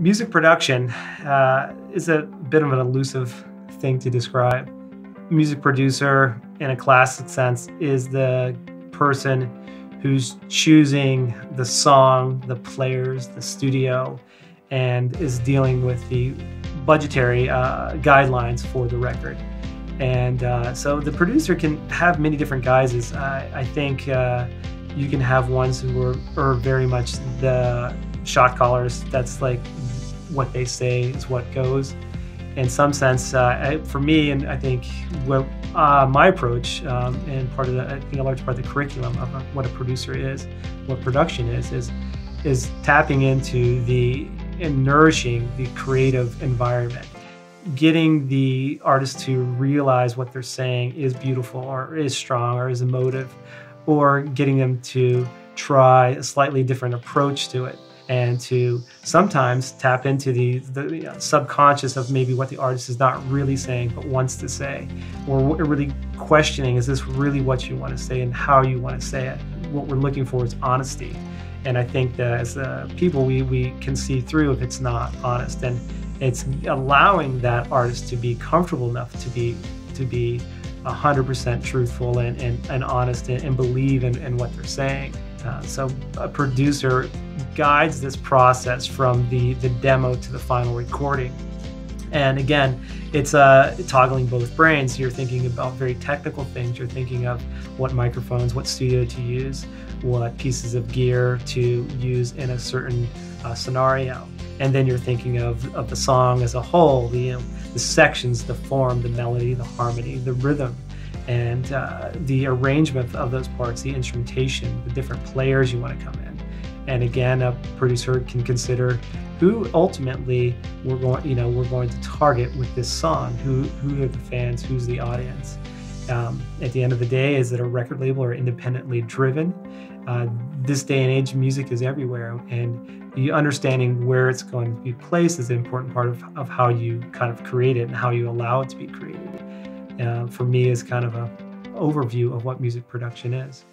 Music production uh, is a bit of an elusive thing to describe. Music producer, in a classic sense, is the person who's choosing the song, the players, the studio, and is dealing with the budgetary uh, guidelines for the record. And uh, so the producer can have many different guises. I, I think uh, you can have ones who are, are very much the shot callers. That's like what they say is what goes. In some sense, uh, for me, and I think what, uh, my approach um, and part of the, I think a large part of the curriculum of what a producer is, what production is, is is tapping into the and nourishing the creative environment getting the artist to realize what they're saying is beautiful or is strong or is emotive or getting them to try a slightly different approach to it and to sometimes tap into the, the subconscious of maybe what the artist is not really saying but wants to say. Or really questioning is this really what you want to say and how you want to say it? What we're looking for is honesty. And i think that as uh, people we, we can see through if it's not honest. And it's allowing that artist to be comfortable enough to be to be 100% truthful and, and, and honest and, and believe in, in what they're saying uh, so a producer guides this process from the, the demo to the final recording. And again, it's uh, toggling both brains. You're thinking about very technical things. You're thinking of what microphones, what studio to use, what pieces of gear to use in a certain uh, scenario. And then you're thinking of, of the song as a whole, the, you know, the sections, the form, the melody, the harmony, the rhythm, and uh, the arrangement of those parts, the instrumentation, the different players you want to come in. And again, a producer can consider who ultimately we're going, you know, we're going to target with this song. Who who are the fans? Who's the audience? Um, at the end of the day, is it a record label or independently driven? Uh, this day and age, music is everywhere, and the understanding where it's going to be placed is an important part of, of how you kind of create it and how you allow it to be created. Uh, for me, is kind of a overview of what music production is.